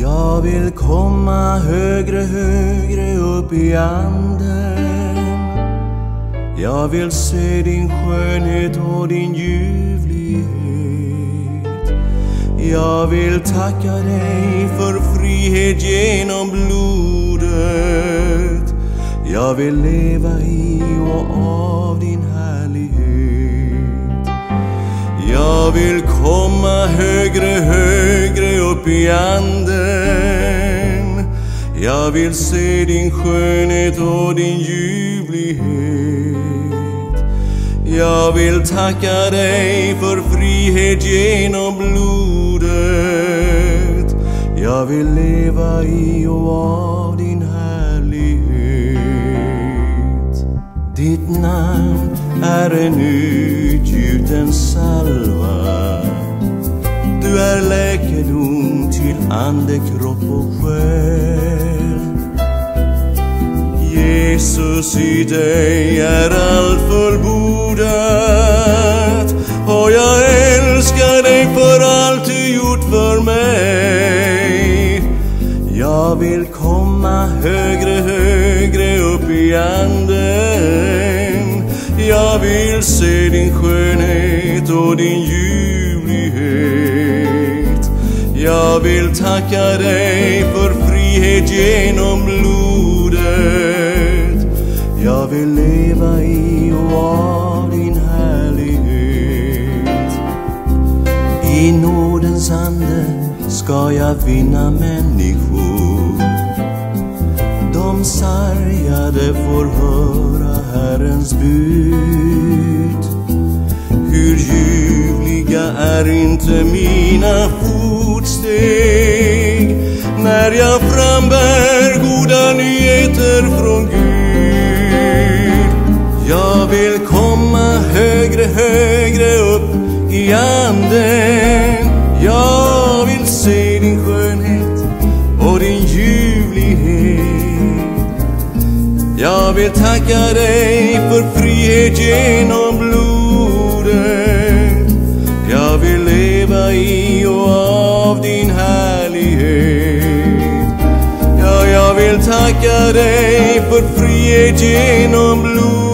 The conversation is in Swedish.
Jag vill komma högre, högre upp i anden. Jag vill se din skönhet och din ljuvlighet. Jag vill tacka dig för frihet genom blodet. Jag vill leva i och av din härlighet. Jag vill komma högre, högre upp i anden. Jag vill se din skönhet och din ljuvlighet. Jag vill tacka dig för frihet genom blodet. Jag vill leva i och av din härlighet. Ditt namn är en utgjuten salva. Du är läkedom till ande, kropp och själ. Jesus, i dig är allt fullbordat och jag älskar dig för allt du gjort för mig. Jag vill komma högre, högre upp i anden. Jag vill se din skönhet och din ljuvlighet. Jag vill tacka dig för frihet genom blodet. Jag vill leva i och av din härlighet. I nådens ande ska jag vinna människor. De sargade får höra Herrens bud. Hur ljuvliga är inte mina fotsteg när jag högre, högre upp i anden. Jag vill se din skönhet och din ljuvlighet. Jag vill tacka dig för frihet genom blodet. Jag vill leva i och av din härlighet. Ja, jag vill tacka dig för frihet genom blodet.